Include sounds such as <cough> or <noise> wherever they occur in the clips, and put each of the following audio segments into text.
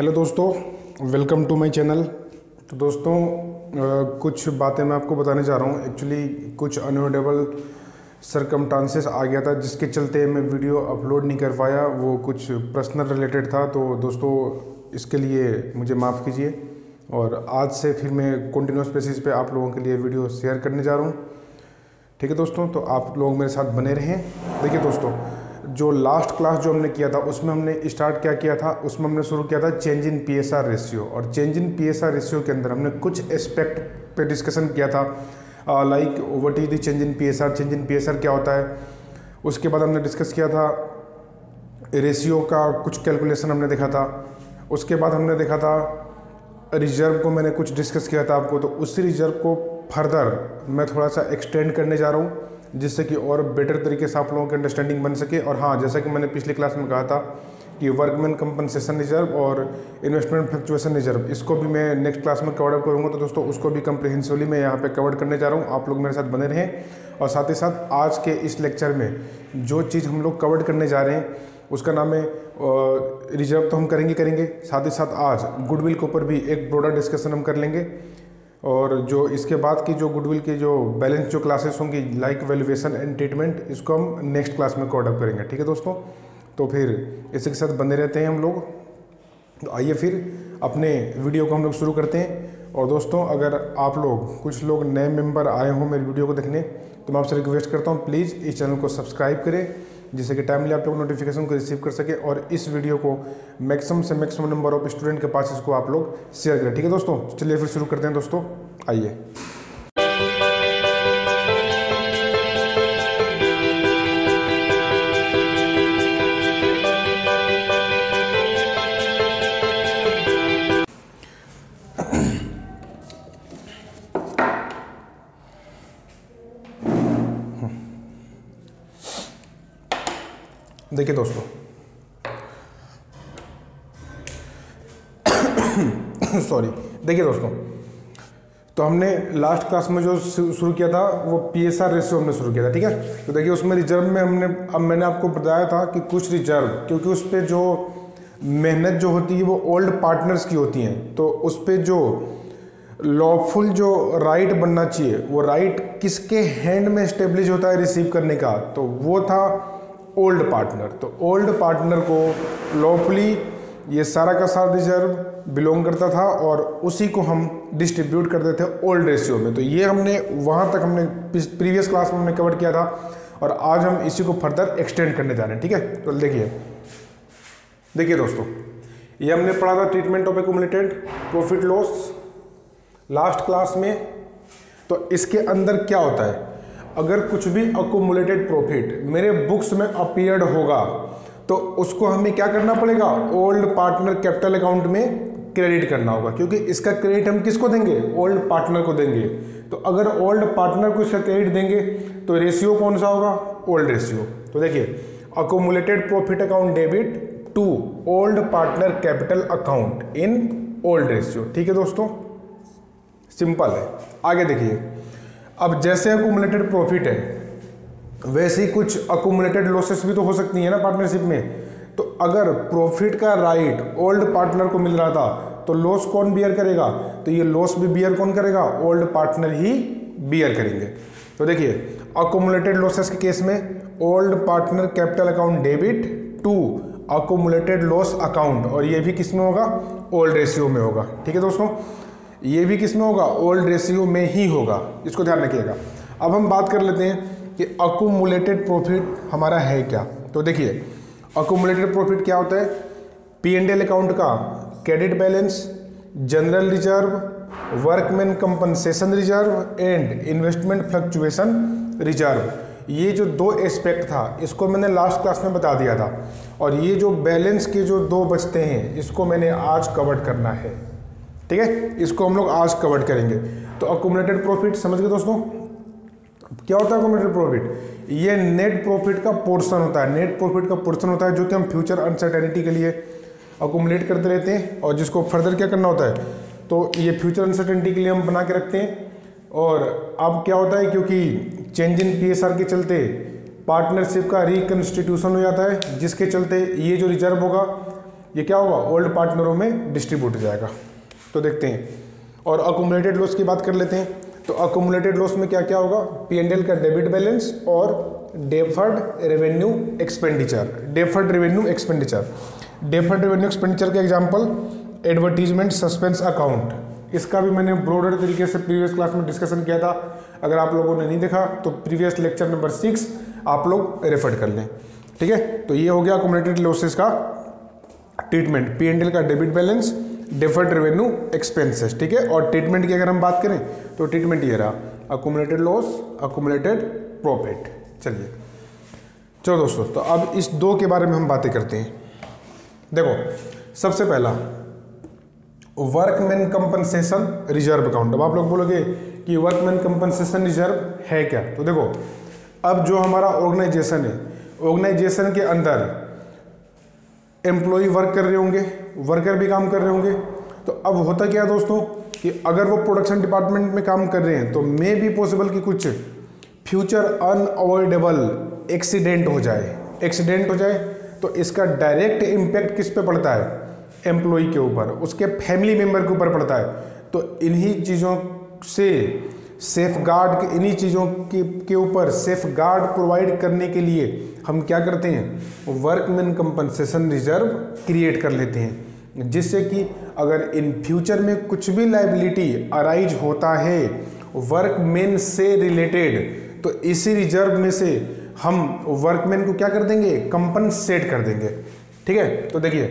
Hello दोस्तों welcome to my channel तो दोस्तों आ, कुछ बातें मैं आपको बताने जा रहा हूँ एक्चुअली कुछ अनोडेबल सरकम आ गया था जिसके चलते मैं वीडियो अपलोड नहीं कर पाया वो कुछ पर्सनल रिलेटेड था तो दोस्तों इसके लिए मुझे माफ़ कीजिए और आज से फिर मैं कंटिन्यूस बेसिस पे आप लोगों के लिए वीडियो शेयर करने जा रहा हूँ ठीक है दोस्तों तो आप लोग मेरे साथ बने रहें देखिए दोस्तों जो लास्ट क्लास जो हमने किया था उसमें हमने स्टार्ट क्या किया था उसमें हमने शुरू किया था change in P S R ratio और change in P S R ratio के अंदर हमने कुछ एस्पेक्ट पे डिस्कशन किया था like what is the change in P S R change in P S R क्या होता है उसके बाद हमने डिस्कस किया था रेशियो का कुछ कैलकुलेशन हमने देखा था उसके बाद हमने देखा था रिजर्व को मैंने कुछ डिस्कस किया था आपको तो उसी रिजर्व को फर्दर मैं थोड़ा सा एक्सटेंड करने जा रहा हूँ जिससे कि और बेटर तरीके से आप लोगों की अंडरस्टैंडिंग बन सके और हाँ जैसा कि मैंने पिछली क्लास में कहा था कि वर्कमैन कंपनसेशन रिजर्व और इन्वेस्टमेंट फ्लक्चुएसन रिजर्व इसको भी मैं नेक्स्ट क्लास में कवर करूँगा तो दोस्तों उसको भी कम्प्रिहेंसिवली मैं यहाँ पे कवर करने जा रहा हूँ आप लोग मेरे साथ बने रहें और साथ ही साथ आज के इस लेक्चर में जो चीज़ हम लोग कवर करने जा रहे हैं उसका नाम है रिजर्व तो हम करेंगे करेंगे साथ ही साथ आज गुडविल के ऊपर भी एक ब्रॉडर डिस्कशन हम कर लेंगे और जो इसके बाद की जो गुडविल की जो बैलेंस जो क्लासेस होंगी लाइक वैल्यूएशन एंड ट्रीटमेंट इसको हम नेक्स्ट क्लास में कॉडअप करेंगे ठीक है दोस्तों तो फिर इसी के साथ बने रहते हैं हम लोग तो आइए फिर अपने वीडियो को हम लोग शुरू करते हैं और दोस्तों अगर आप लोग कुछ लोग नए मेंबर आए हों मेरी वीडियो को देखने तो मैं आपसे रिक्वेस्ट करता हूँ प्लीज़ इस चैनल को सब्सक्राइब करें जिससे कि टाइमली आप लोग नोटिफिकेशन को रिसीव कर सके और इस वीडियो को मैक्सिमम से मैक्सिमम नंबर ऑफ स्टूडेंट के पास इसको आप लोग शेयर करें ठीक है दोस्तों चलिए फिर शुरू करते हैं दोस्तों आइए देखिए दोस्तों सॉरी <coughs> देखिए दोस्तों तो हमने लास्ट क्लास में जो शुरू किया था वो पी एस आर रेशियो हमने शुरू किया था ठीक है तो देखिए उसमें रिजर्व में हमने अब मैंने आपको बताया था कि कुछ रिजर्व क्योंकि उस पर जो मेहनत जो होती है वो ओल्ड पार्टनर्स की होती हैं तो उस पर जो लॉफुल जो राइट बनना चाहिए वो राइट किसके हैंड में इस्टेब्लिश होता है रिसीव करने का तो वो था ओल्ड पार्टनर तो ओल्ड पार्टनर को लॉफली ये सारा का सारा रिजर्व बिलोंग करता था और उसी को हम डिस्ट्रीब्यूट करते थे ओल्ड रेशियो में तो ये हमने वहाँ तक हमने प्रीवियस क्लास में हमने कवर किया था और आज हम इसी को फर्दर एक्सटेंड करने जा रहे हैं ठीक है तो देखिए देखिए दोस्तों ये हमने पढ़ा था treatment of act profit loss last class में तो इसके अंदर क्या होता है अगर कुछ भी अकोमुलेटेड प्रॉफिट मेरे बुक्स में अपियर्ड होगा तो उसको हमें क्या करना पड़ेगा ओल्ड पार्टनर कैपिटल अकाउंट में क्रेडिट करना होगा क्योंकि इसका क्रेडिट हम किसको देंगे ओल्ड पार्टनर को देंगे तो अगर ओल्ड पार्टनर को इसका क्रेडिट देंगे तो रेशियो कौन सा होगा ओल्ड रेशियो तो देखिए accumulated profit account debit to old partner capital account in old ratio ठीक है दोस्तों सिंपल है आगे देखिए अब जैसे अकुमुलेटेड प्रॉफिट है वैसे ही कुछ अकुमुलेटेड लॉसेस भी तो हो सकती है ना पार्टनरशिप में तो अगर प्रॉफिट का राइट ओल्ड पार्टनर को मिल रहा था तो लॉस कौन बियर करेगा तो ये लॉस भी बियर कौन करेगा ओल्ड पार्टनर ही बियर करेंगे तो देखिए अकोमुलेटेड लॉसेस के केस में old partner capital account debit to accumulated loss account और ये भी किस में होगा ओल्ड रेशियो में होगा ठीक है दोस्तों ये भी किस में होगा ओल्ड रेशियो में ही होगा इसको ध्यान रखिएगा अब हम बात कर लेते हैं कि अकोमुलेटेड प्रॉफिट हमारा है क्या तो देखिए अकोमुलेटेड प्रॉफिट क्या होता है पी एंड एल अकाउंट का credit balance general reserve workman compensation reserve and investment fluctuation reserve ये जो दो एस्पेक्ट था इसको मैंने लास्ट क्लास में बता दिया था और ये जो बैलेंस के जो दो बचते हैं इसको मैंने आज कवर करना है ठीक है इसको हम लोग आज कवर करेंगे तो अकोमोडेटेड प्रॉफिट समझ गए दोस्तों क्या होता है अकोमोडेटेड प्रॉफिट ये नेट प्रॉफिट का पोर्शन होता है नेट प्रॉफिट का पोर्शन होता है जो कि हम फ्यूचर अनसर्टेनिटी के लिए अकोमोडेट करते रहते हैं और जिसको फर्दर क्या करना होता है तो ये फ्यूचर अनसर्टेनिटी के लिए हम बना के रखते हैं और अब क्या होता है क्योंकि चेंज इन पी के चलते पार्टनरशिप का रिकन्स्टिट्यूशन हो जाता है जिसके चलते ये जो रिजर्व होगा ये क्या होगा ओल्ड पार्टनरों में डिस्ट्रीब्यूट हो जाएगा तो देखते हैं और अकोमुलेटेड लॉस की बात कर लेते हैं तो अकोमुलेटेड लॉस में क्या क्या होगा पी एंड एल का डेबिट बैलेंस और deferred revenue expenditure deferred revenue expenditure deferred revenue expenditure का एग्जाम्पल एडवर्टीजमेंट सस्पेंस अकाउंट इसका भी मैंने ब्रॉडर तरीके से प्रीवियस क्लास में डिस्कशन किया था अगर आप लोगों ने नहीं देखा तो प्रीवियस लेक्चर नंबर सिक्स आप लोग रेफर कर लें ठीक है तो ये हो गया अकोमोडेटेड लॉसेस का ट्रीटमेंट पी एंड एल का debit balance deferred revenue expenses ठीक है और ट्रीटमेंट की अगर हम बात करें तो ट्रीटमेंट ये रहा अकोमुलेटेड लॉस अकोमुलेटेड प्रॉफिट चलिए चलो दोस्तों तो अब इस दो के बारे में हम बातें करते हैं देखो सबसे पहला वर्कमैन कंपनसेशन रिजर्व अकाउंट अब आप लोग बोलोगे कि वर्कमैन कंपनसेशन रिजर्व है क्या तो देखो अब जो हमारा ऑर्गेनाइजेशन है ऑर्गेनाइजेशन के अंदर एम्प्लॉई वर्क कर रहे होंगे वर्कर भी काम कर रहे होंगे तो अब होता क्या है दोस्तों कि अगर वो प्रोडक्शन डिपार्टमेंट में काम कर रहे हैं तो मे भी पॉसिबल कि कुछ फ्यूचर अनअवॉइडेबल एक्सीडेंट हो जाए एक्सीडेंट हो जाए तो इसका डायरेक्ट इम्पैक्ट किस पे पड़ता है एम्प्लॉय के ऊपर उसके फैमिली मेम्बर के ऊपर पड़ता है तो इन्हीं चीज़ों से सेफ गार्ड के इन्हीं चीज़ों के के ऊपर सेफ गार्ड प्रोवाइड करने के लिए हम क्या करते हैं वर्कमैन कंपनसेशन रिजर्व क्रिएट कर लेते हैं जिससे कि अगर इन फ्यूचर में कुछ भी लाइबिलिटी अराइज होता है वर्कमैन से रिलेटेड तो इसी रिजर्व में से हम वर्कमैन को क्या कर देंगे कंपनसेट कर देंगे ठीक है तो देखिए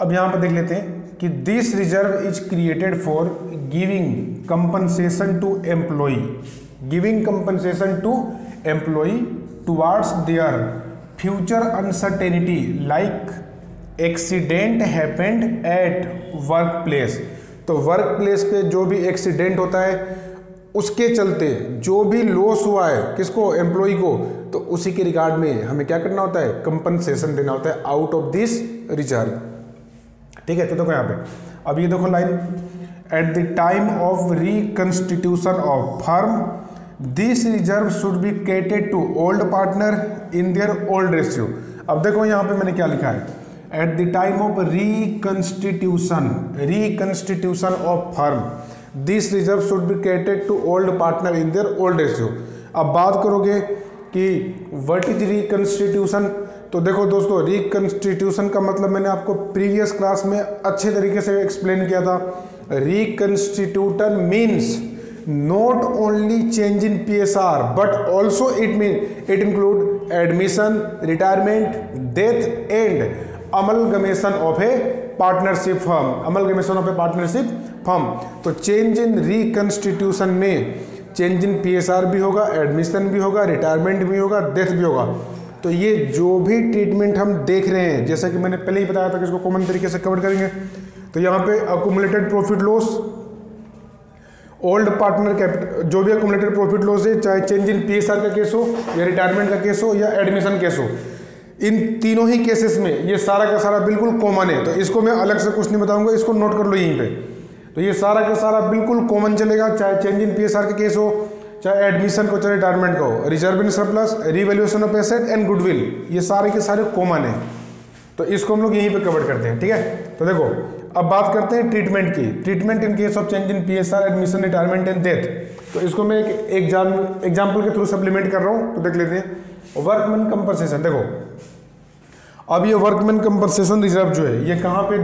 अब यहाँ पर देख लेते हैं कि this reserve is created for giving compensation to employ giving compensation to employ towards their future uncertainty like accident happened at work place तो वर्क प्लेस पर जो भी एक्सीडेंट होता है उसके चलते जो भी लॉस हुआ है किसको एम्प्लॉय को तो उसी के रिगार्ड में हमें क्या करना होता है कंपनसेशन देना होता है आउट ऑफ दिस रिजर्व ठीक है तो देखो यहाँ पे अब ये देखो line at the time of reconstitution of firm this reserve should be credited to old partner in their old ratio अब देखो यहाँ पे मैंने क्या लिखा है at the time of reconstitution reconstitution of firm this reserve should be credited to old partner in their old ratio अब बात करोगे कि वट इज रिकन्स्टिट्यूशन तो देखो दोस्तों रिकन्स्टिट्यूशन का मतलब मैंने आपको प्रीवियस क्लास में अच्छे तरीके से एक्सप्लेन किया था reconstitution means not only change in P S R but also it mean it include admission retirement death and amalgamation of a partnership firm गमेशन of a partnership firm तो change in reconstitution में change in P S R भी होगा admission भी होगा retirement भी होगा death भी होगा तो ये जो भी ट्रीटमेंट हम देख रहे हैं जैसा कि मैंने पहले ही बताया था कि इसको कॉमन तरीके से कवर करेंगे तो यहाँ पे accumulated profit loss old partner capital जो भी अकोमुलेटेड प्रॉफिट लॉस है चाहे चेंज इन पी का केस हो या रिटायरमेंट का केस हो या एडमिशन केस हो इन तीनों ही केसेस में ये सारा का सारा बिल्कुल कॉमन है तो इसको मैं अलग से कुछ नहीं बताऊंगा इसको नोट कर लो यहीं पे तो ये सारा का सारा बिल्कुल कॉमन चलेगा चाहे चेंज इन पी का केस हो चाहे एडमिशन को चाहे रिटायरमेंट को reserve in surplus revaluation of asset and goodwill ये सारे के सारे कॉमन है तो इसको हम लोग यहीं पे कवर करते हैं ठीक है तो देखो अब बात करते हैं ट्रीटमेंट की treatment in case of change in P admission retirement and death तो इसको मैं एक एग्जाम्पल के थ्रू सप्लीमेंट कर रहा हूँ तो देख लेते हैं वर्कमैन कंपनसेशन देखो अब ये वर्कमैन कंपनसेशन रिजर्व जो है ये कहाँ पे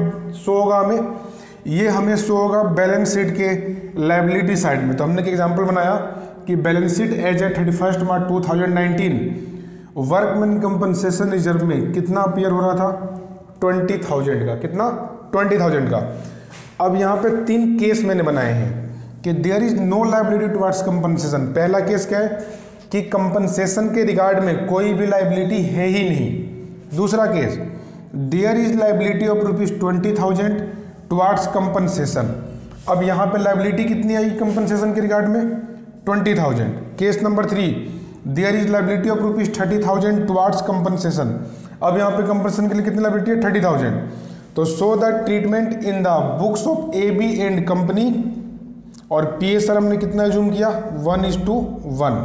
शो होगा हमें ये हमें शो होगा बैलेंस शीट के लाइबिलिटी साइड में तो हमने एक एग्जाम्पल बनाया कि balance sheet as a thirty first March two thousand nineteen workman compensation reserve में कितना अपियर हो रहा था ट्वेंटी थाउजेंड का कितना ट्वेंटी थाउजेंड का अब यहाँ पे तीन केस मैंने बनाए हैं कि there is no liability towards compensation पहला केस क्या है कि कंपनसेशन के रिगार्ड में कोई भी लाइबिलिटी है ही नहीं दूसरा case there is liability of rupees twenty thousand towards compensation अब यहाँ पे लाइबिलिटी कितनी आई कंपनसेशन के रिगार्ड में twenty thousand case number three there is liability of rupees thirty thousand towards compensation अब यहाँ पे कंपनसेशन के लिए कितनी लाइबिलिटी है थर्टी थाउजेंड तो so the treatment in the books of A B and company और पी एस आर हमने कितना जूम किया वन इज टू वन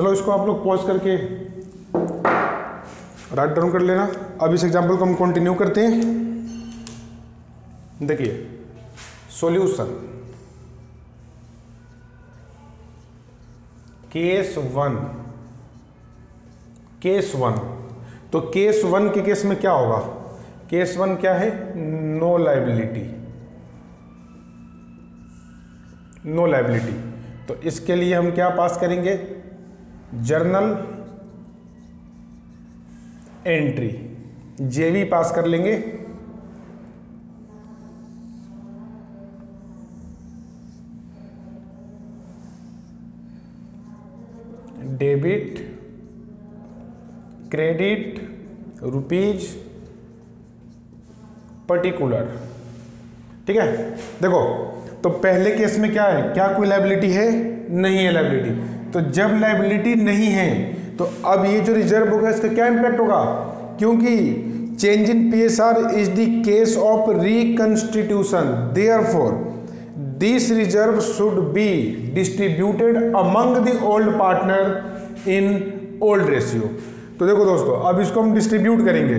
चलो इसको आप लोग पॉज करके राइट डाउन कर लेना अब इस एग्जाम्पल को हम कंटिन्यू करते हैं देखिए solution case one case one तो केस वन के केस में क्या होगा केस वन क्या है नो लाइबिलिटी नो लाइबिलिटी तो इसके लिए हम क्या पास करेंगे जर्नल एंट्री जेवी पास कर लेंगे डेबिट क्रेडिट रुपीज पर्टिकुलर ठीक है देखो तो पहले केस में क्या है क्या कोई लाइबिलिटी है नहीं है लाइबिलिटी तो जब लाइबिलिटी नहीं है तो अब ये जो रिजर्व होगा इसका क्या इम्पैक्ट होगा क्योंकि change in P S R is the case of reconstitution therefore this reserve should be distributed among the old partner in old ratio तो देखो दोस्तों अब इसको हम डिस्ट्रीब्यूट करेंगे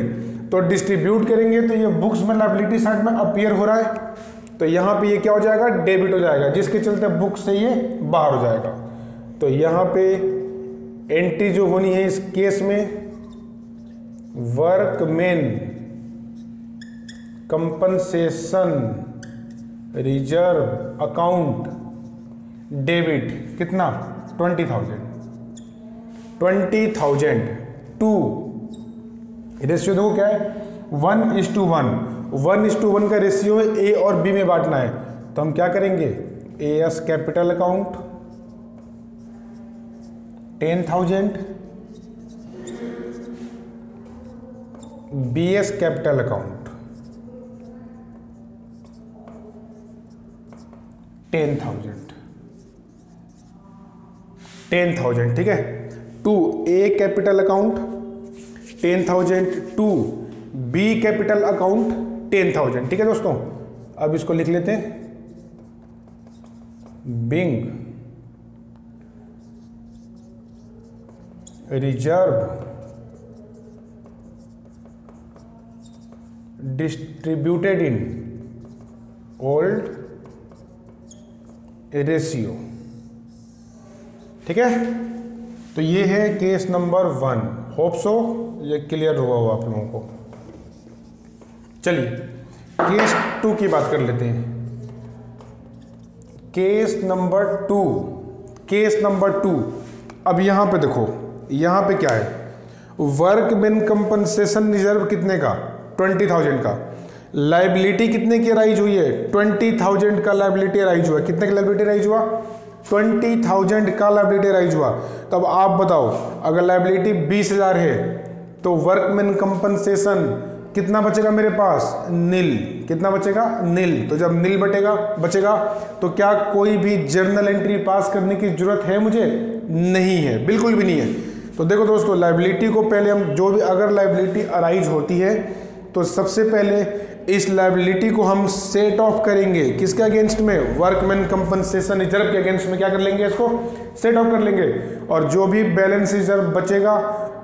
तो डिस्ट्रीब्यूट करेंगे तो ये बुक्स में लाइबिलिटी साइड में अपियर हो रहा है तो यहाँ पे ये क्या हो जाएगा डेबिट हो जाएगा जिसके चलते बुक से ये बाहर हो जाएगा तो यहाँ पे एंट्री जो होनी है इस केस में workman compensation reserve account debit कितना twenty thousand twenty thousand to ratio देखो क्या है one is to one one is to one का रेशियो ए और बी में बांटना है तो हम क्या करेंगे A's capital account ten thousand B's capital account ten thousand ten thousand ठीक है to A capital account ten thousand to B capital account ten thousand ठीक है दोस्तों अब इसको लिख लेते हैं being reserve distributed in old ratio ठीक है तो ये है case number one hope so ये क्लियर हुआ हुआ आप लोगों को चलिए केस टू की बात कर लेते हैं case number two case number two अब यहां पे देखो यहाँ पे क्या है वर्क बिन कंपनसेशन रिजर्व कितने का ट्वेंटी थाउजेंड का लाइबिलिटी कितने की राइज हुई है ट्वेंटी थाउजेंड का लाइबिलिटी राइज हुआ कितने की लाइबिलिटी राइज हुआ ट्वेंटी थाउजेंड का लाइबिलिटी राइज हुआ तब आप बताओ अगर लाइबिलिटी बीस हजार है तो वर्कमैन कंपनसेशन कितना बचेगा मेरे पास नील कितना बचेगा नील तो जब नील बटेगा बचेगा तो क्या कोई भी जर्नल एंट्री पास करने की जरूरत है मुझे नहीं है बिल्कुल भी नहीं है तो देखो दोस्तों लाइबिलिटी को पहले हम जो भी अगर लाइबिलिटी अराइज होती है तो सबसे पहले इस लाइबिलिटी को हम सेट ऑफ करेंगे किसके अगेंस्ट में वर्कमैन कंपनसेशन रिजर्व के अगेंस्ट में क्या कर लेंगे इसको सेट ऑफ कर लेंगे और जो भी बैलेंस रिजर्व बचेगा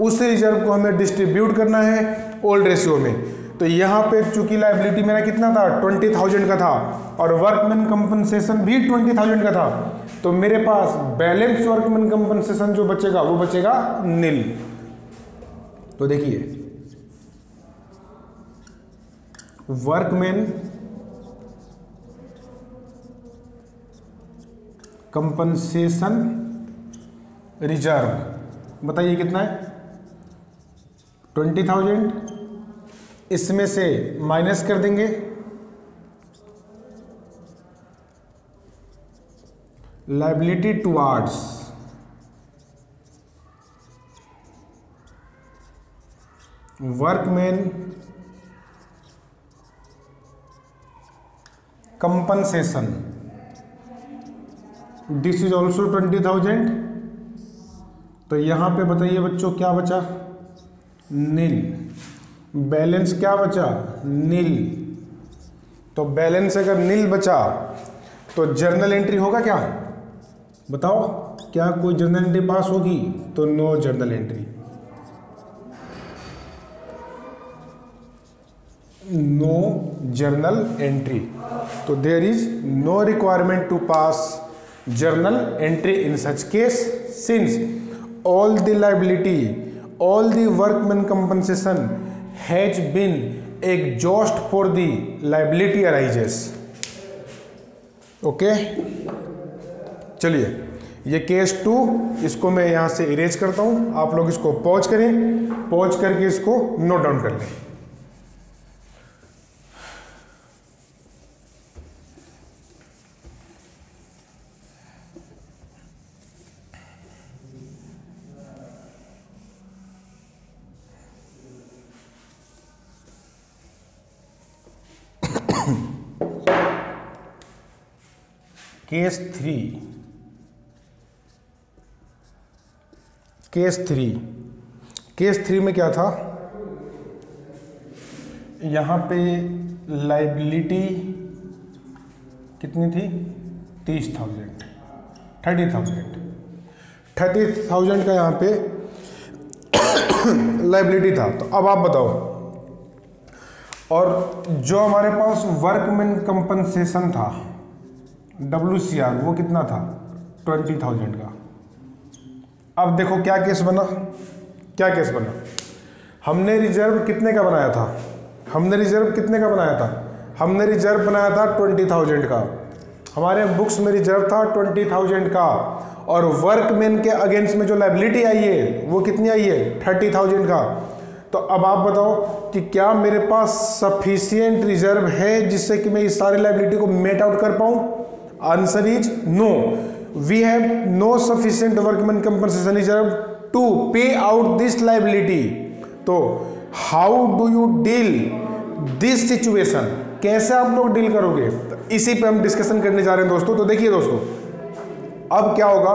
उस रिजर्व को हमें डिस्ट्रीब्यूट करना है ओल्ड रेशियो में तो यहाँ पे चूंकि लाइबिलिटी मेरा कितना था ट्वेंटी थाउजेंड का था और वर्कमैन कंपनसेशन भी ट्वेंटी थाउजेंड का था तो मेरे पास बैलेंस वर्कमैन कंपनसेशन जो बचेगा वो बचेगा नील तो देखिए वर्कमैन कंपनसेशन रिजर्व बताइए कितना है ट्वेंटी थाउजेंड इसमें से माइनस कर देंगे liability towards workman compensation this is also twenty thousand तो यहां पे बताइए बच्चों क्या बचा नील बैलेंस क्या बचा नील तो बैलेंस अगर नील बचा तो जर्नल एंट्री होगा क्या बताओ क्या कोई जर्नल एंट्री पास होगी तो no journal entry no journal entry तो there is no requirement to pass journal entry in such case since all the liability all the workman compensation has been exhaust for the liability arises okay चलिए ये case to इसको मैं यहाँ से erase करता हूँ आप लोग इसको पॉज करें पॉज करके इसको नोट डाउन कर लें case <coughs> three case three case three में क्या था यहाँ पे लाइबिलिटी कितनी थी तीस thousand thirty thousand thirty thousand का यहाँ पे लाइबिलिटी <coughs> था तो अब आप बताओ और जो हमारे पास वर्कमैन कंपनसेशन था डब्ल्यू वो कितना था ट्वेंटी थाउजेंड का अब देखो क्या केस बना क्या केस बना हमने रिजर्व कितने का बनाया था हमने रिजर्व कितने का बनाया था हमने रिजर्व बनाया था ट्वेंटी थाउजेंड का हमारे बुक्स में रिजर्व था ट्वेंटी थाउजेंड का और वर्कमैन के अगेंस्ट में जो लाइबिलिटी आई है वो कितनी आई है थर्टी थाउजेंड का तो अब आप बताओ कि क्या मेरे पास सफिशियंट रिजर्व है जिससे कि मैं इस सारी लाइबिलिटी को मेट आउट कर पाऊँ answer is no we have no sufficient workman compensation reserve to pay out this liability तो how do you deal this situation कैसे आप लोग डील करोगे इसी पे हम डिस्कशन करने जा रहे हैं दोस्तों तो देखिए दोस्तों अब क्या होगा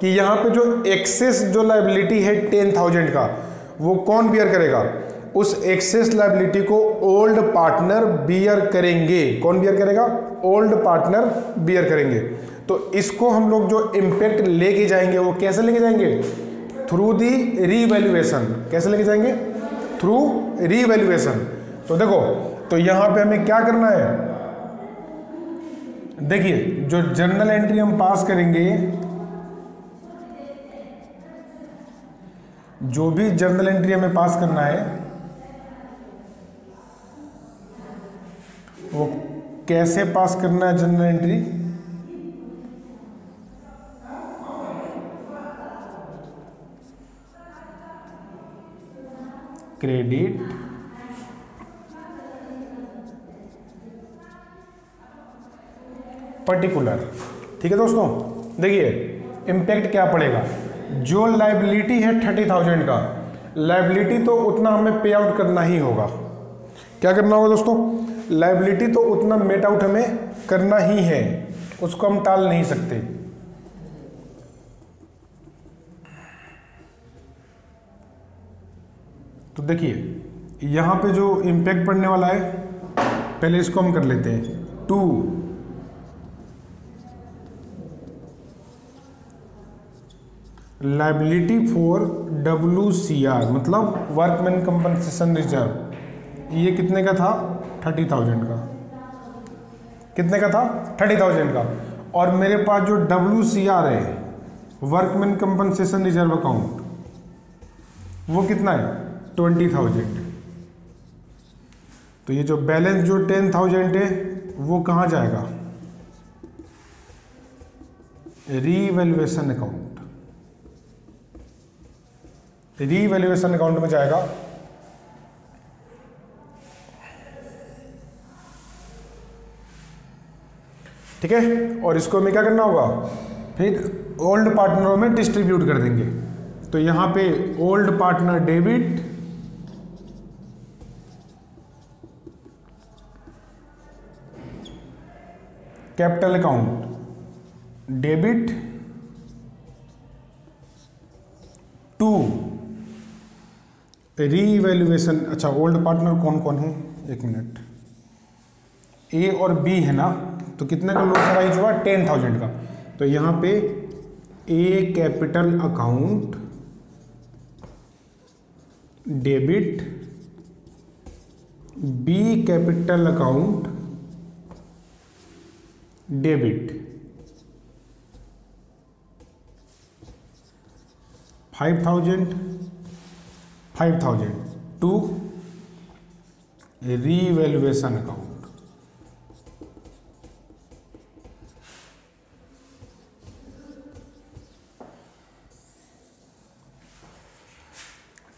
कि यहां पे जो एक्सेस जो लाइबिलिटी है टेन थाउजेंड का वो कौन बियर करेगा उस एक्सेस लाइबिलिटी को ओल्ड पार्टनर बियर करेंगे कौन बियर करेगा ओल्ड पार्टनर बियर करेंगे तो इसको हम लोग जो इम्पैक्ट लेके जाएंगे वो कैसे लेके जाएंगे थ्रू दी रीवैल्यूएशन कैसे लेके जाएंगे थ्रू रीवैल्यूएशन तो देखो तो यहाँ पे हमें क्या करना है देखिए जो जर्नल एंट्री हम पास करेंगे जो भी जर्नल एंट्री हमें पास करना है वो कैसे पास करना है जर्नल एंट्री क्रेडिट पर्टिकुलर ठीक है दोस्तों देखिए इंपैक्ट क्या पड़ेगा जो लाइबिलिटी है थर्टी थाउजेंड का लाइबिलिटी तो उतना हमें पे आउट करना ही होगा क्या करना होगा दोस्तों लाइबिलिटी तो उतना मेट आउट हमें करना ही है उसको हम टाल नहीं सकते तो देखिए यहाँ पे जो इम्पैक्ट पड़ने वाला है पहले इसको हम कर लेते हैं to liability for W C R मतलब वर्कमैन कंपनसेशन रिजर्व ये कितने का था थर्टी थाउजेंड का कितने का था थर्टी थाउजेंड का और मेरे पास जो डब्ल्यू सी आर है वर्कमैन कंपनसेशन रिजर्व अकाउंट वो कितना है ट्वेंटी थाउजेंड तो ये जो बैलेंस जो टेन थाउजेंड है वो कहाँ जाएगा रीवेल्युएसन अकाउंट रीवेल्युएसन अकाउंट में जाएगा ठीक है और इसको हमें क्या करना होगा फिर ओल्ड पार्टनरों में डिस्ट्रीब्यूट कर देंगे तो यहां पे old partner debit capital account debit to revaluation अच्छा ओल्ड पार्टनर कौन कौन है एक मिनट ए और बी है ना तो कितने का लोन प्राइस हुआ टेन थाउजेंड का तो यहां पे A capital account debit B capital account debit five thousand five thousand to revaluation account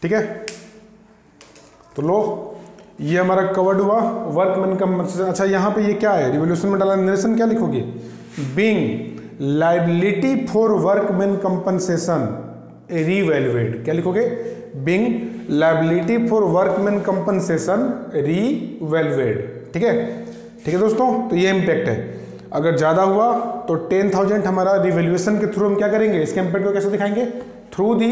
ठीक है तो लो ये हमारा कवर्ड हुआ वर्कमैन कंपनसेशन अच्छा यहाँ पे ये क्या है रिवोल्यूशन में डाला नरेशन क्या लिखोगे being liability for workman compensation revaluate क्या लिखोगे being liability for workman compensation revaluate ठीक है ठीक है दोस्तों तो ये इम्पैक्ट है अगर ज़्यादा हुआ तो टेन थाउजेंड हमारा रिवेल्युएशन के थ्रू हम क्या करेंगे इसके इम्पैक्ट को कैसे दिखाएंगे थ्रू दी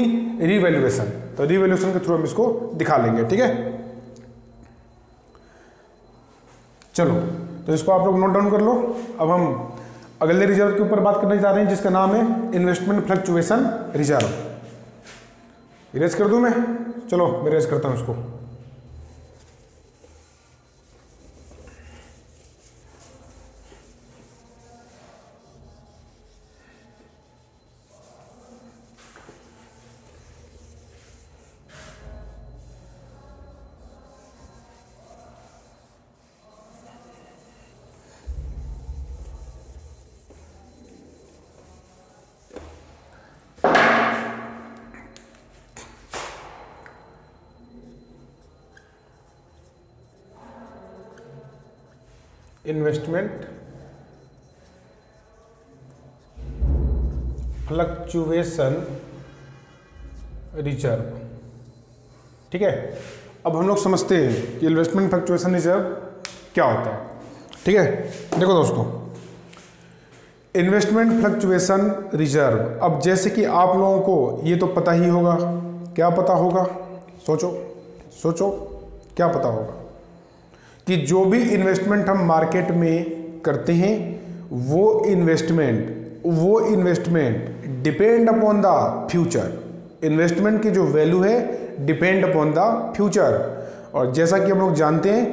रिवेल्युएशन तो रिवेल्यूशन के थ्रू हम इसको दिखा लेंगे ठीक है चलो तो इसको आप लोग नोट डाउन कर लो अब हम अगले रिजर्व के ऊपर बात करने जा रहे हैं जिसका नाम है इन्वेस्टमेंट फ्लक्चुएशन रिजर्व इरेज कर दूं मैं चलो मैं इरेज करता हूँ इसको इन्वेस्टमेंट फ्लक्चुएशन रिजर्व ठीक है अब हम लोग समझते हैं कि इन्वेस्टमेंट फ्लक्चुएशन रिजर्व क्या होता है ठीक है देखो दोस्तों इन्वेस्टमेंट फ्लक्चुएशन रिजर्व अब जैसे कि आप लोगों को ये तो पता ही होगा क्या पता होगा सोचो सोचो क्या पता होगा कि जो भी इन्वेस्टमेंट हम मार्केट में करते हैं वो इन्वेस्टमेंट वो investment depend upon the future investment की जो वैल्यू है डिपेंड अपॉन द फ्यूचर और जैसा कि हम लोग जानते हैं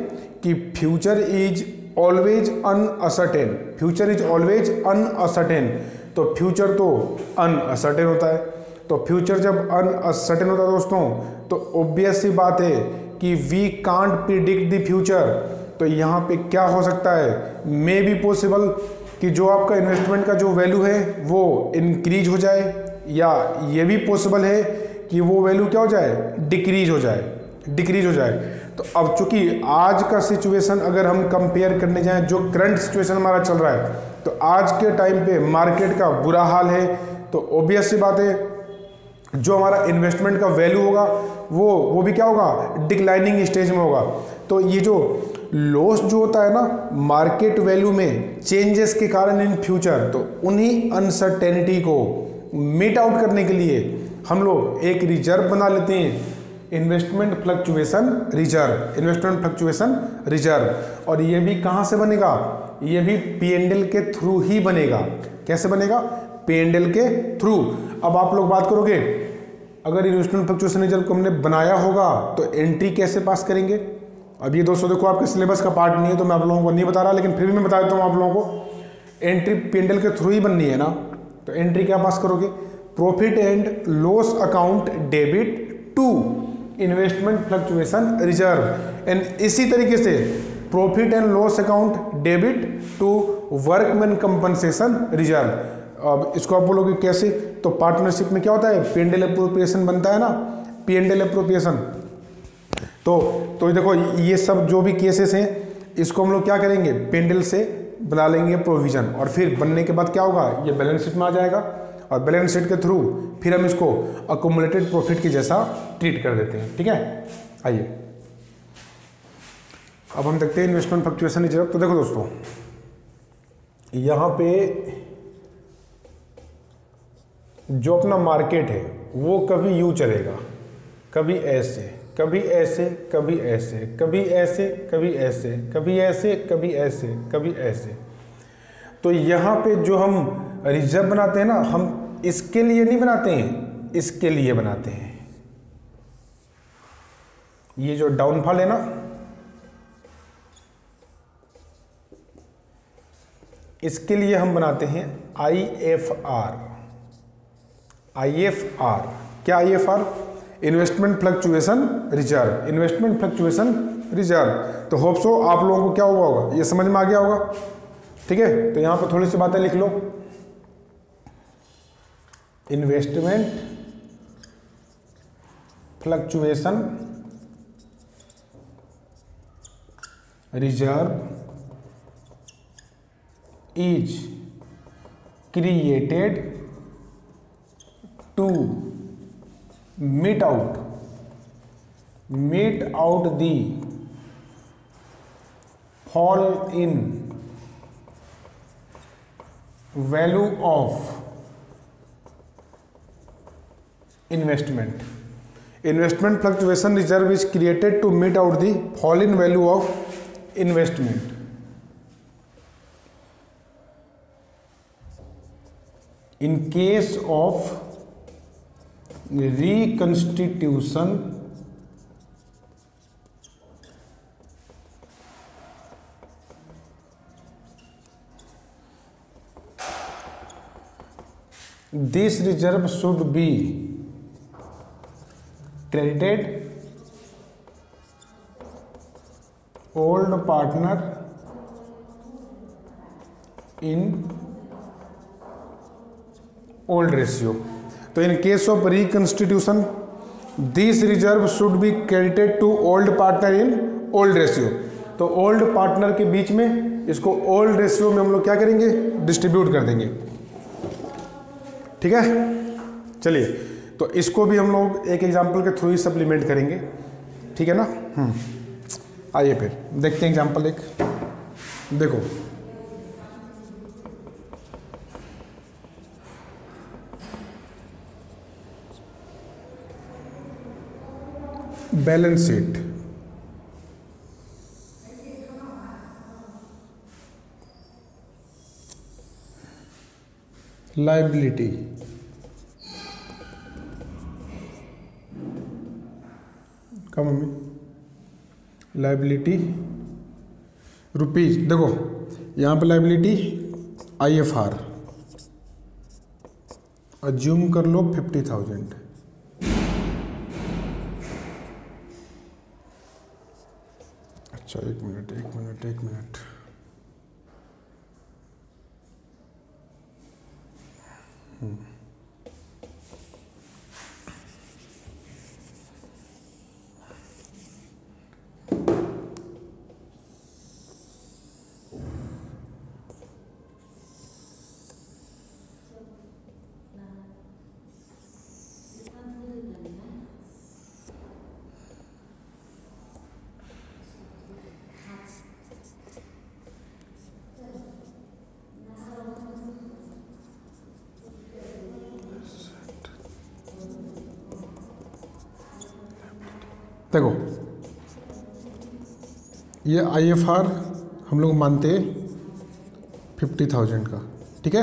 कि future is always uncertain future is always uncertain तो फ्यूचर तो अनअसर्टेन होता है तो फ्यूचर जब अनअसर्टेन होता है दोस्तों तो ऑब्वियस सी बात है कि we can't predict the future तो यहाँ पे क्या हो सकता है मे बी पॉसिबल कि जो आपका इन्वेस्टमेंट का जो वैल्यू है वो इंक्रीज हो जाए या ये भी पॉसिबल है कि वो वैल्यू क्या हो जाए डिक्रीज हो जाए डिक्रीज हो जाए तो अब चूंकि आज का सिचुएशन अगर हम कंपेयर करने जाएं जो करंट सिचुएशन हमारा चल रहा है तो आज के टाइम पे मार्केट का बुरा हाल है तो ऑब्वियस सी बात है जो हमारा इन्वेस्टमेंट का वैल्यू होगा वो वो भी क्या होगा डिक्लाइनिंग स्टेज में होगा तो ये जो लॉस जो होता है ना मार्केट वैल्यू में चेंजेस के कारण इन फ्यूचर तो उन्हीं अनसर्टेनिटी को मीट आउट करने के लिए हम लोग एक रिजर्व बना लेते हैं investment fluctuation reserve investment fluctuation reserve और ये भी कहाँ से बनेगा ये भी पी के थ्रू ही बनेगा कैसे बनेगा पी के थ्रू अब आप लोग बात करोगे अगर इन्वेस्टमेंट फ्लक्चुएशन रिजर्व को हमने बनाया होगा तो एंट्री कैसे पास करेंगे अब ये दोस्तों देखो आपके सिलेबस का पार्ट नहीं है तो मैं आप लोगों को नहीं बता रहा लेकिन फिर भी मैं बता देता हूँ आप लोगों को एंट्री पेंडल के थ्रू ही बननी है ना तो एंट्री क्या पास करोगे profit and loss account debit to investment fluctuation reserve and इसी तरीके से profit and loss account debit to workman compensation reserve अब इसको आप बोलोगे कैसे तो पार्टनरशिप में क्या होता है पी एंड एल अप्रोप्रिएशन बनता है ना पी एंड एल अप्रोप्रिएशन तो तो देखो ये सब जो भी केसेस हैं इसको हम लोग क्या करेंगे पेंडल से बना लेंगे प्रोविज़न और फिर बनने के बाद क्या होगा ये बैलेंस शीट में आ जाएगा और बैलेंस शीट के थ्रू फिर हम इसको अकोमुलेटेड प्रॉफिट के जैसा ट्रीट कर देते हैं ठीक है आइए अब हम देखते हैं इन्वेस्टमेंट फ्लक्चुएशन की जरूरत तो देखो दोस्तों यहाँ पे जो अपना मार्केट है वो कभी यू चलेगा कभी ऐसे कभी ऐसे कभी ऐसे कभी ऐसे कभी ऐसे कभी ऐसे कभी ऐसे कभी ऐसे तो यहाँ पे जो हम रिजर्व बनाते हैं ना हम इसके लिए नहीं बनाते हैं इसके लिए बनाते हैं ये जो डाउनफॉल है ना इसके लिए हम बनाते हैं I F R I F R क्या I F R investment fluctuation reserve investment fluctuation reserve तो होप्सो आप लोगों को क्या हुआ होगा ये समझ में आ गया होगा ठीक है तो यहां पर थोड़ी सी बातें लिख लो investment fluctuation reserve is created to mete out the, fall in, value of investment. Investment fluctuation reserve is created to mete out the fall in value of investment. In case of reconstitution this reserve should be credited old partner in old ratio. तो in case of reconstitution this reserve should be credited to old partner in old ratio तो old partner के बीच में इसको old ratio में हम लोग क्या करेंगे डिस्ट्रीब्यूट कर देंगे ठीक है चलिए तो इसको भी हम लोग एक एग्जाम्पल के थ्रू ही सप्लीमेंट करेंगे ठीक है ना हम्म। आइए फिर देखते हैं एग्जाम्पल एक देखो बैलेंस शीट लाइबिलिटी कम मम्मी लाइबिलिटी रुपीज देखो यहाँ पे liability IFR F R assume कर लो फिफ्टी थाउजेंड अच्छा एक मिनट एक मिनट एक मिनट हम्म देखो ये आईएफआर हम लोग मानते फिफ्टी थाउजेंड का ठीक है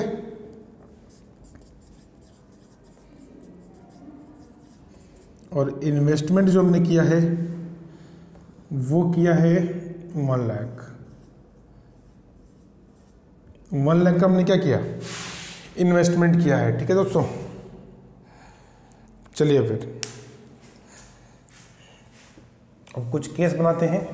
और इन्वेस्टमेंट जो हमने किया है वो किया है वन लाख वन लाख का हमने क्या किया इन्वेस्टमेंट किया है ठीक है दोस्तों चलिए फिर अब कुछ केस बनाते हैं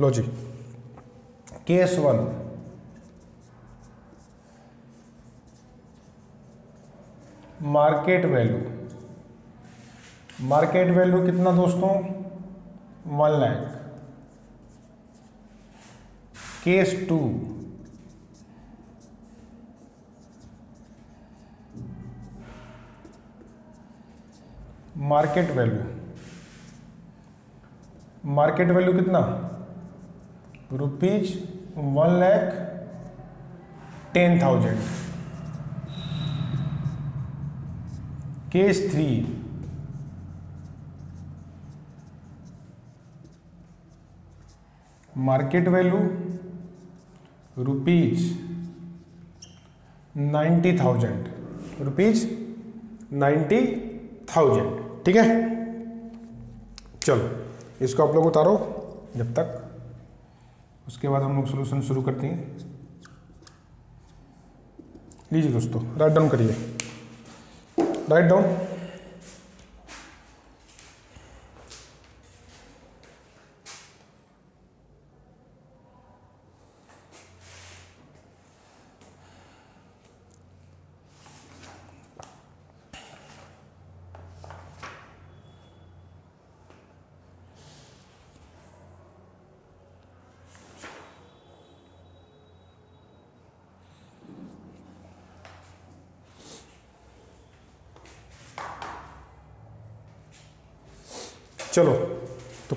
लो जी case one market value market value कितना दोस्तों one lakh case two market value market value कितना rupees one lakh ten thousand case three market value rupees ninety thousand rupees ninety thousand ठीक है चलो इसको आप लोग उतारो जब तक उसके बाद हम लोग सोल्यूशन शुरू करते हैं लीजिए दोस्तों राइट डाउन करिए राइट डाउन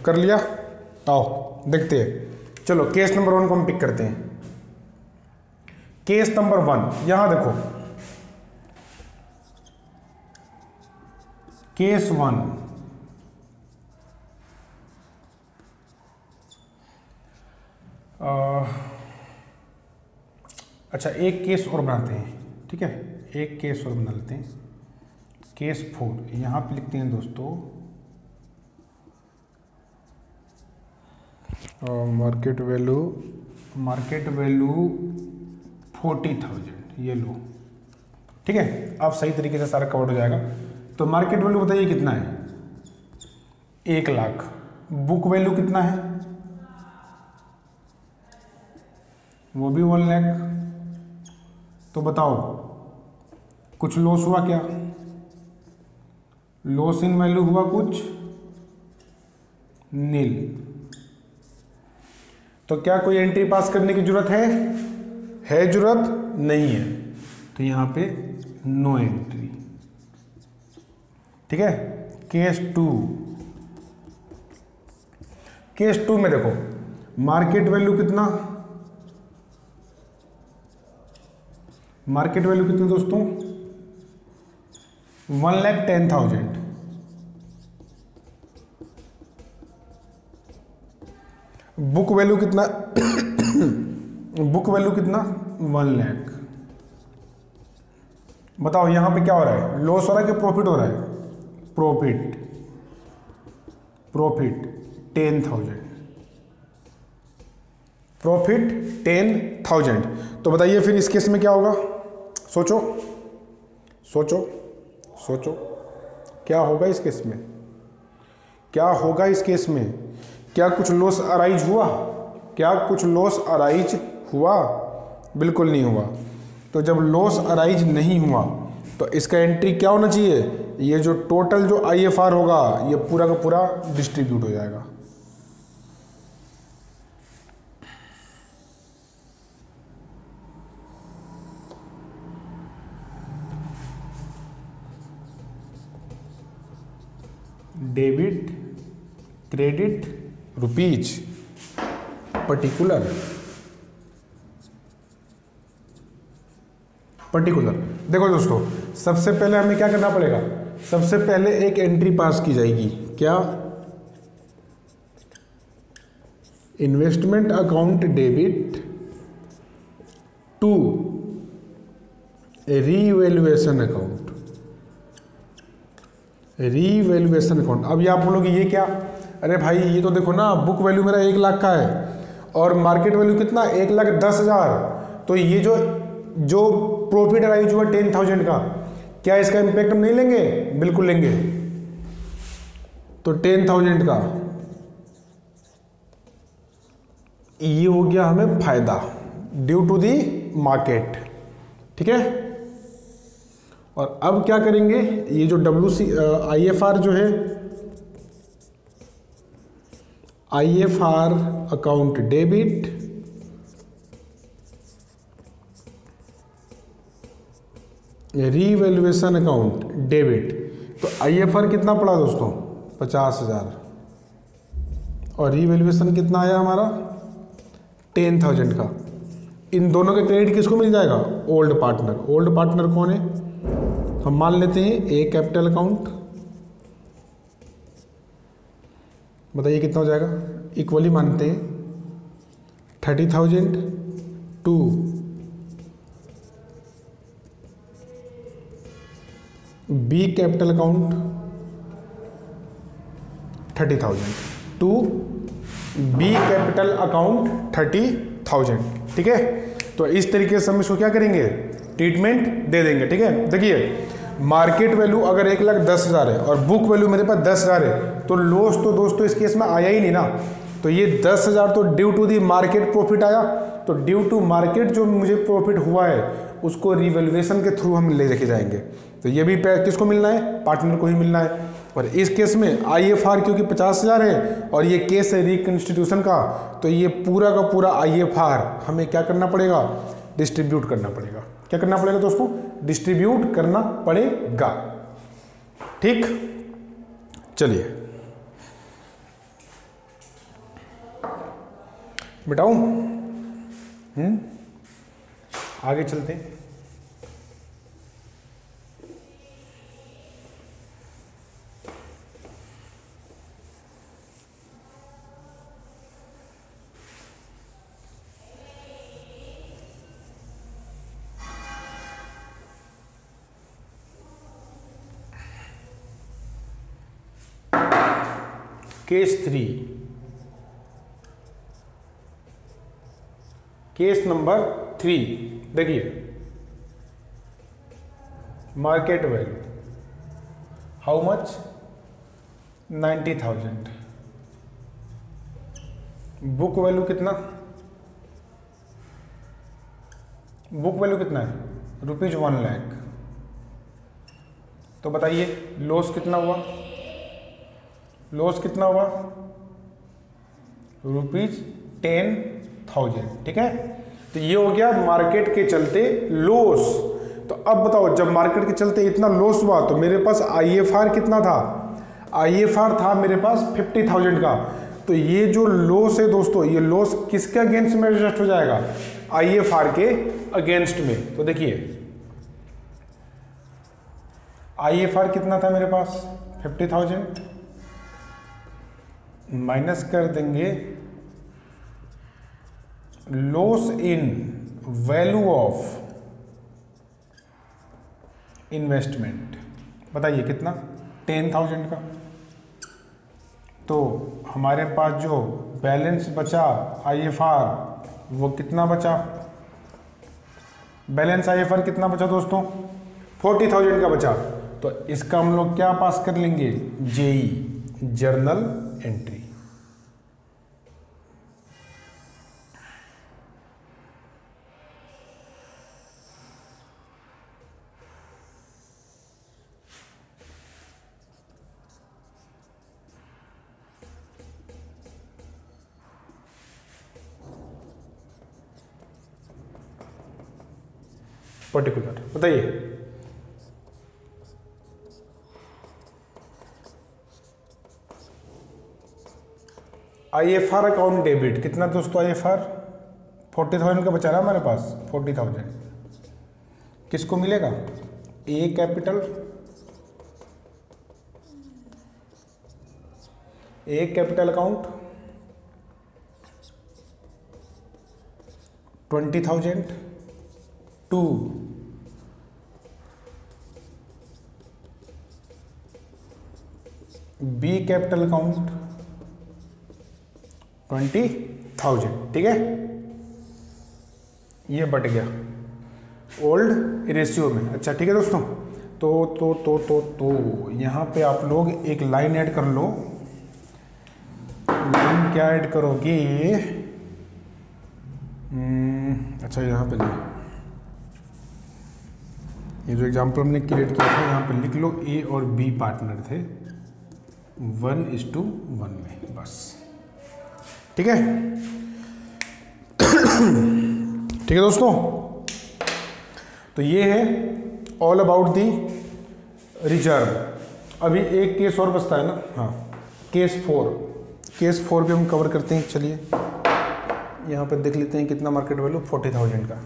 कर लिया आओ देखते हैं चलो केस नंबर वन को हम पिक करते हैं केस नंबर वन यहां देखो केस वन आ, अच्छा एक केस और बनाते हैं ठीक है एक केस और बना लेते हैं केस फोर यहाँ पे लिखते हैं दोस्तों market value market value forty thousand ये लो ठीक है अब सही तरीके से सारा कवर हो जाएगा तो मार्केट वैल्यू बताइए कितना है एक लाख बुक वैल्यू कितना है वो भी वन लैख तो बताओ कुछ लॉस हुआ क्या लॉस इन वैल्यू हुआ कुछ नील तो क्या कोई एंट्री पास करने की जरूरत है है जरूरत नहीं है तो यहां पे नो एंट्री ठीक है केस टू केस टू में देखो मार्केट वैल्यू कितना मार्केट वैल्यू कितना दोस्तों one lakh ten thousand book value कितना बुक वैल्यू कितना वन लैख बताओ यहां पे क्या हो रहा है लॉस हो रहा है कि प्रॉफिट हो रहा है profit profit ten thousand profit ten thousand तो बताइए फिर इस केस में क्या होगा सोचो सोचो सोचो क्या होगा इस केस में क्या होगा इस केस में क्या कुछ लॉस अराइज हुआ क्या कुछ लॉस अराइज हुआ बिल्कुल नहीं हुआ तो जब लॉस अराइज नहीं हुआ तो इसका एंट्री क्या होना चाहिए ये जो टोटल जो आई एफ आर होगा ये पूरा का पूरा डिस्ट्रीब्यूट हो जाएगा debit credit rupees particular particular देखो दोस्तों सबसे पहले हमें क्या करना पड़ेगा सबसे पहले एक एंट्री पास की जाएगी क्या investment account debit to revaluation account revaluation account अब ये आप बोलोगे ये क्या अरे भाई ये तो देखो ना बुक वैल्यू मेरा एक लाख का है और मार्केट वैल्यू कितना एक लाख दस हज़ार तो ये जो जो प्रॉफिट अराइज हुआ टेन थाउजेंड का क्या इसका इम्पैक्ट हम नहीं लेंगे बिल्कुल लेंगे तो टेन थाउजेंड का ये हो गया हमें फायदा ड्यू टू दी मार्केट ठीक है और अब क्या करेंगे ये जो W C I F R जो है I F R account debit revaluation account debit तो आईएफआर कितना पड़ा दोस्तों पचास हजार और रीवेल्युएशन कितना आया हमारा टेन थाउजेंड का इन दोनों का क्रेडिट किसको मिल जाएगा ओल्ड पार्टनर ओल्ड पार्टनर कौन है हम मान लेते हैं ए कैपिटल अकाउंट बताइए कितना हो जाएगा इक्वली मानते हैं thirty thousand to B capital account thirty thousand to B capital account thirty thousand ठीक है तो इस तरीके से हम इसको क्या करेंगे ट्रीटमेंट दे देंगे ठीक है देखिए मार्केट वैल्यू अगर एक लाख दस हज़ार है और बुक वैल्यू मेरे पास दस हज़ार है तो लॉस तो दोस्तों इस केस में आया ही नहीं ना तो ये दस हज़ार तो due to the market profit आया तो ड्यू टू मार्केट जो मुझे प्रॉफिट हुआ है उसको रिवेल्युएशन के थ्रू हम ले रखे जाएंगे तो ये भी किसको मिलना है पार्टनर को ही मिलना है और इस केस में आई एफ आर क्योंकि पचास हज़ार है और ये केस है रिकन्स्टिट्यूशन का तो ये पूरा का पूरा आई एफ आर हमें क्या करना पड़ेगा डिस्ट्रीब्यूट करना पड़ेगा क्या करना पड़ेगा दोस्तों डिस्ट्रीब्यूट करना पड़ेगा ठीक चलिए बिटाऊ हम्म? आगे चलते हैं case three case number three देखिए market value how much ninety thousand book value कितना बुक वैल्यू कितना है रुपीज वन लैख तो बताइए लॉस कितना हुआ लॉस कितना हुआ रुपीज टेन थाउजेंड ठीक है तो ये हो गया मार्केट के चलते लॉस तो अब बताओ जब मार्केट के चलते इतना लॉस हुआ तो मेरे पास आईएफआर कितना था आईएफआर था मेरे पास फिफ्टी थाउजेंड का तो ये जो लॉस है दोस्तों ये लॉस किसके अगेंस्ट में एडजस्ट हो जाएगा आईएफआर के अगेंस्ट में तो देखिए आईएफआर कितना था मेरे पास फिफ्टी थाउजेंड माइनस कर देंगे loss in value of investment बताइए कितना टेन थाउजेंड का तो हमारे पास जो बैलेंस बचा आईएफआर वो कितना बचा बैलेंस आईएफआर कितना बचा दोस्तों फोर्टी थाउजेंड का बचा तो इसका हम लोग क्या पास कर लेंगे जेई जर्नल एंट्री बताइए I F R account debit कितना दोस्तों I F R forty thousand का बचा रहा हमारे पास फोर्टी थाउजेंड किसको मिलेगा A capital A capital account twenty thousand to B capital account twenty thousand ठीक है ये बट गया ओल्ड रेशियो में अच्छा ठीक है दोस्तों तो तो तो तो तो यहाँ पे आप लोग एक लाइन ऐड कर लो लाइन क्या ऐड करोगे हम्म, अच्छा यहाँ पे ये जो एग्जाम्पल हमने क्रिएट किया था यहाँ पे लिख लो ए और बी पार्टनर थे वन इज टू वन में बस ठीक है ठीक है दोस्तों तो ये है ऑल अबाउट दी रिजर्व अभी एक केस और बचता है ना हाँ केस फोर केस फोर पे हम कवर करते हैं चलिए यहाँ पर देख लेते हैं कितना मार्केट वैल्यू फोर्टी थाउजेंड का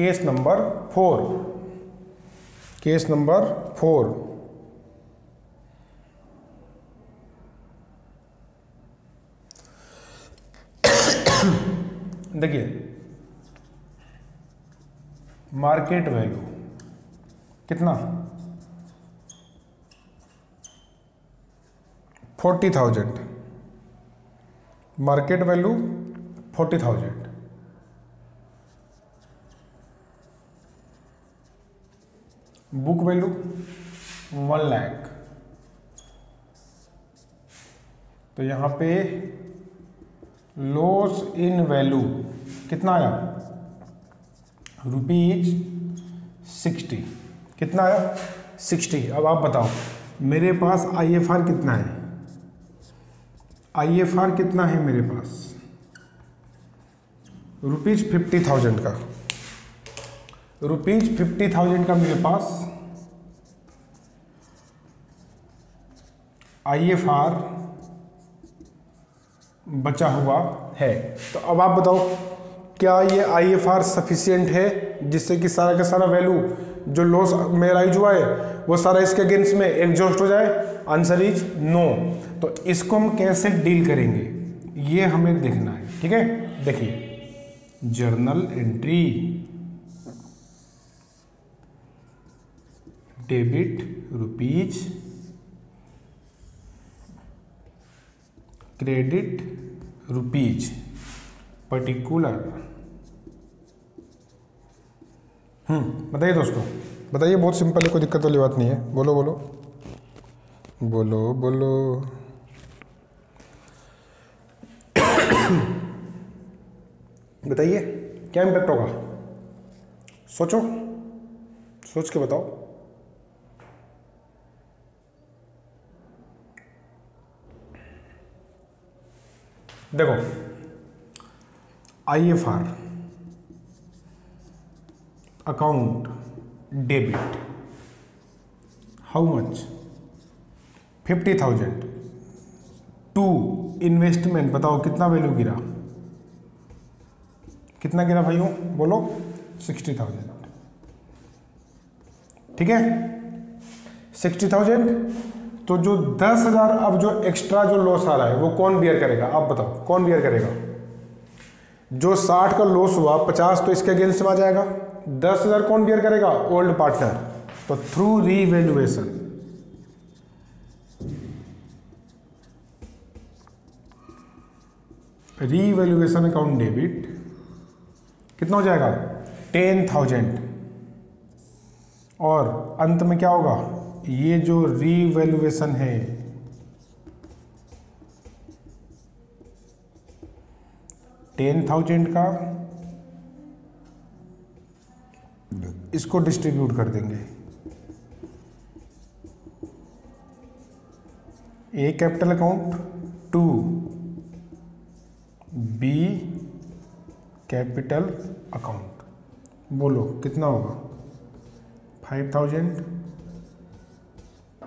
case number four case number four देखिए मार्केट वैल्यू कितना forty thousand market value forty thousand book value one lakh तो यहाँ पे लॉस इन वैल्यू कितना आया रुपीज सिक्सटी कितना आया सिक्सटी अब आप बताओ मेरे पास आईएफआर कितना है आईएफआर कितना है मेरे पास रुपीज फिफ्टी थाउजेंड का रुपीज फिफ्टी थाउजेंड का मेरे पास आई एफ आर बचा हुआ है तो अब आप बताओ क्या ये आई एफ आर सफिशियंट है जिससे कि सारा का सारा वैल्यू जो लॉस मेराइज हुआ है वो सारा इसके अगेंस्ट में एग्जॉस्ट हो जाए आंसर इज नो तो इसको हम कैसे डील करेंगे ये हमें देखना है ठीक है देखिए journal entry debit rupees credit rupees particular हम्म बताइए दोस्तों बताइए बहुत सिंपल है कोई दिक्कत वाली बात नहीं है बोलो बोलो बोलो बोलो बताइए क्या इम्पैक्ट होगा सोचो सोच के बताओ देखो I F R account debit how much fifty thousand to investment बताओ कितना वैल्यू गिरा कितना गिरा भाइयों बोलो सिक्सटी थाउजेंड ठीक है सिक्सटी थाउजेंड तो जो दस हजार अब जो एक्स्ट्रा जो लॉस आ रहा है वो कौन बियर करेगा आप बताओ कौन बियर करेगा जो साठ का लॉस हुआ पचास तो इसके अगेंस्ट में आ जाएगा दस हजार कौन बियर करेगा ओल्ड पार्टनर तो through revaluation revaluation account debit कितना हो जाएगा टेन थाउजेंड और अंत में क्या होगा ये जो रीवैल्यूएशन है टेन थाउजेंड का इसको डिस्ट्रीब्यूट कर देंगे A capital account to B capital account बोलो कितना होगा फाइव थाउजेंड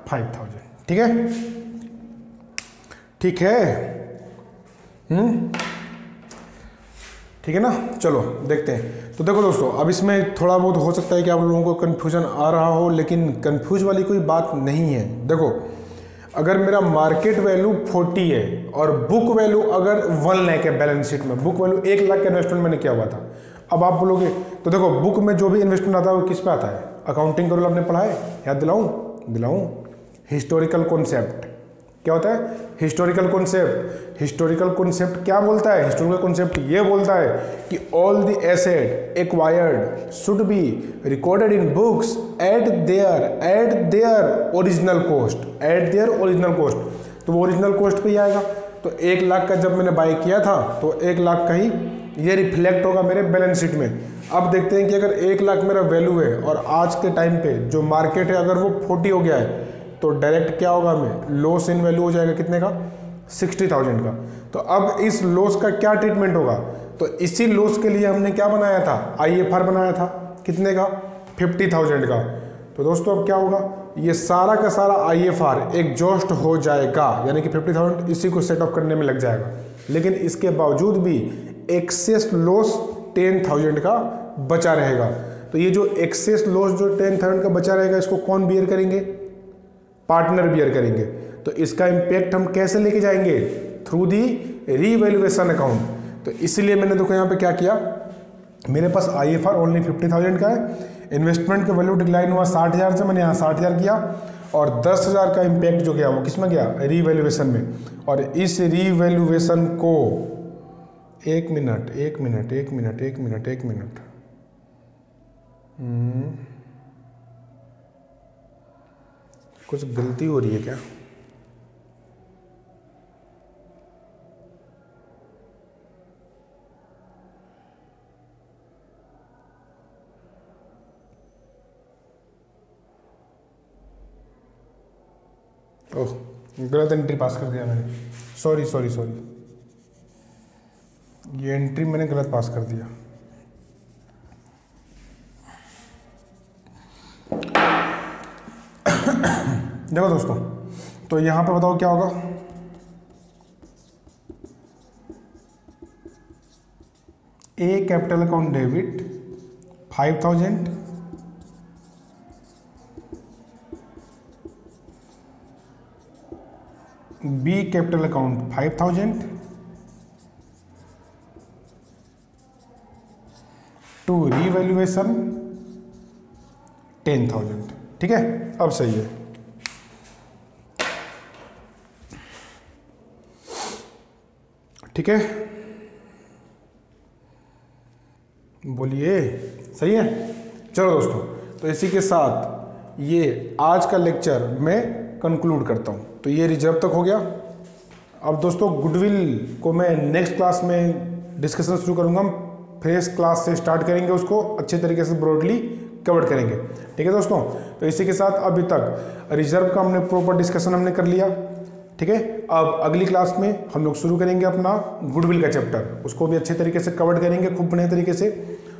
फाइव थाउजेंड ठीक है ठीक है हम्म? ठीक है ना चलो देखते हैं तो देखो दोस्तों अब इसमें थोड़ा बहुत हो सकता है कि आप लोगों को कन्फ्यूजन आ रहा हो लेकिन कन्फ्यूज वाली कोई बात नहीं है देखो अगर मेरा मार्केट वैल्यू 40 है और बुक वैल्यू अगर वन लैक है बैलेंस शीट में बुक वैल्यू एक लाख का इन्वेस्टमेंट मैंने किया हुआ था अब आप बोलोगे तो देखो बुक में जो भी इन्वेस्टमेंट आता है वो किस पे आता है अकाउंटिंग करो आपने पढ़ा है याद दिलाऊं दिलाऊं हिस्टोरिकल कॉन्सेप्ट क्या होता है हिस्टोरिकल कॉन्सेप्ट हिस्टोरिकल कॉन्सेप्ट क्या बोलता है हिस्टोरिकल कॉन्सेप्ट ये बोलता है कि all the asset acquired should be recorded in books at their at their original cost at their original cost तो वो ओरिजिनल कॉस्ट पे ही आएगा तो एक लाख का जब मैंने बाई किया था तो एक लाख का ही ये रिफ्लेक्ट होगा मेरे बैलेंस शीट में अब देखते हैं कि अगर एक लाख मेरा वैल्यू है और आज के टाइम पे जो मार्केट है अगर वो फोर्टी हो गया है तो डायरेक्ट क्या होगा हमें लॉस इन वैल्यू हो जाएगा कितने का सिक्सटी थाउजेंड का तो अब इस लॉस का क्या ट्रीटमेंट होगा तो इसी लॉस के लिए हमने क्या बनाया था आई एफ आर बनाया था कितने का फिफ्टी थाउजेंड का तो दोस्तों अब क्या होगा ये सारा का सारा आई एफ आर एग्जॉस्ट हो जाएगा यानी कि फिफ्टी थाउजेंड इसी को सेट ऑफ करने में लग जाएगा लेकिन इसके बावजूद भी एक्सेस लॉस टेन थाउजेंड का बचा रहेगा तो ये जो एक्सेस लॉस जो टेन थाउजेंड का बचा रहेगा इसको कौन बियर करेंगे पार्टनर बियर करेंगे तो इसका इम्पैक्ट हम कैसे लेके जाएंगे थ्रू दी रीवेल्युएसन अकाउंट तो इसलिए मैंने देखो यहाँ पे क्या किया मेरे पास I F R only fifty thousand का है इन्वेस्टमेंट का वैल्यू डिक्लाइन हुआ साठ हज़ार से मैंने यहाँ साठ हज़ार किया और दस हज़ार का इम्पैक्ट जो गया वो किस में गया रीवेल्युएसन में और इस रीवेल्युएसन को एक मिनट एक मिनट एक मिनट एक मिनट एक मिनट हम्म। कुछ गलती हो रही है क्या ओह गलत एंट्री पास कर दिया मैंने सॉरी सॉरी सॉरी ये एंट्री मैंने गलत पास कर दिया देखो दोस्तों तो यहाँ पे बताओ क्या होगा A capital account debit five thousand B capital account five thousand to revaluation ten thousand ठीक है अब सही है ठीक है बोलिए सही है चलो दोस्तों तो इसी के साथ ये आज का लेक्चर मैं कंक्लूड करता हूँ तो ये रिजर्व तक हो गया अब दोस्तों गुडविल को मैं नेक्स्ट क्लास में डिस्कशन शुरू करूँगा हम फ्रेश क्लास से स्टार्ट करेंगे उसको अच्छे तरीके से ब्रॉडली कवर करेंगे ठीक है दोस्तों तो इसी के साथ अभी तक रिजर्व का हमने प्रॉपर डिस्कशन हमने कर लिया ठीक है अब अगली क्लास में हम लोग शुरू करेंगे अपना गुडविल का चैप्टर उसको भी अच्छे तरीके से कवर करेंगे खूब बढ़िया तरीके से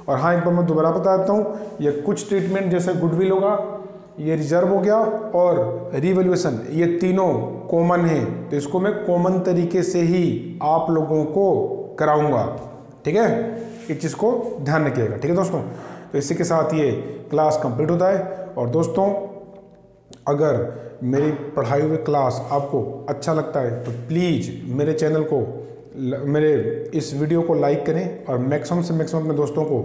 और हाँ एक बार मैं दोबारा बता देता हूँ ये कुछ ट्रीटमेंट जैसे गुडविल होगा ये रिजर्व हो गया और रिवेल्युएसन ये तीनों कॉमन है तो इसको मैं कॉमन तरीके से ही आप लोगों को कराऊंगा ठीक है इस चीज़ को ध्यान रखिएगा ठीक है दोस्तों तो इसी के साथ ये क्लास कंप्लीट होता है और दोस्तों अगर मेरी पढ़ाई हुई क्लास आपको अच्छा लगता है तो प्लीज़ मेरे चैनल को मेरे इस वीडियो को लाइक करें और मैक्सिमम से मैक्सिमम अपने दोस्तों को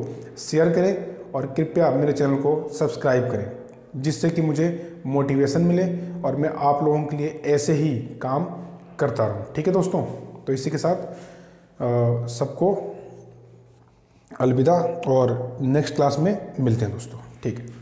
शेयर करें और कृपया मेरे चैनल को सब्सक्राइब करें जिससे कि मुझे मोटिवेशन मिले और मैं आप लोगों के लिए ऐसे ही काम करता रहूँ ठीक है दोस्तों तो इसी के साथ सबको अलविदा और नेक्स्ट क्लास में मिलते हैं दोस्तों ठीक है